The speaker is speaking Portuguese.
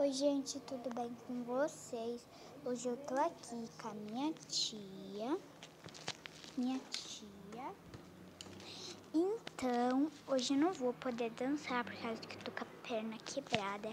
Oi, gente, tudo bem com vocês? Hoje eu tô aqui com a minha tia. Minha tia. Então, hoje eu não vou poder dançar por causa que eu tô com a perna quebrada.